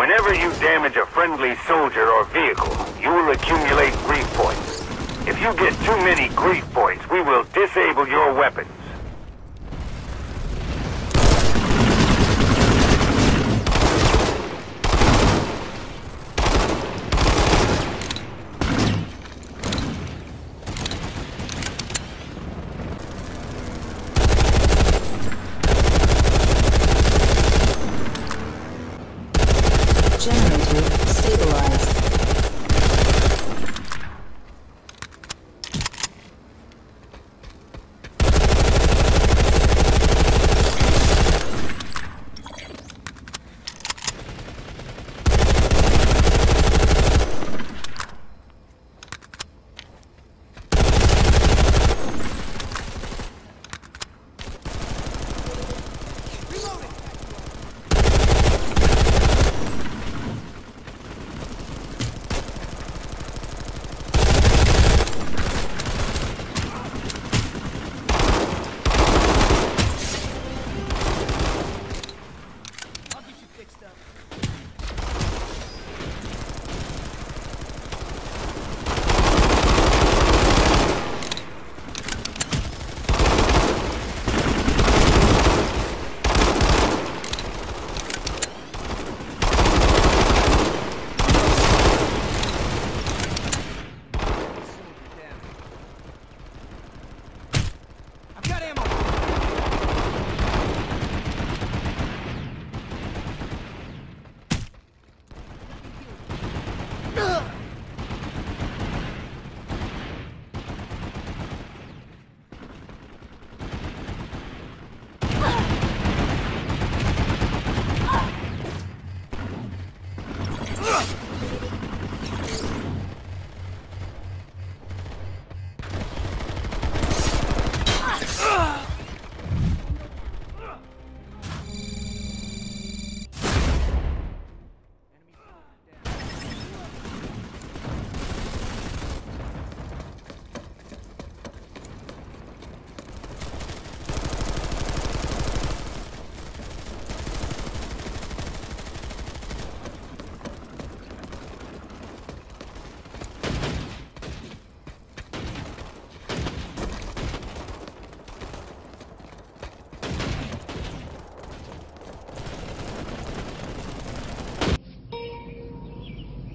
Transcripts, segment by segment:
Whenever you damage a friendly soldier or vehicle, you will accumulate grief points. If you get too many grief points, we will disable your weapons. I've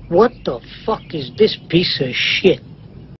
What the fuck is this piece of shit?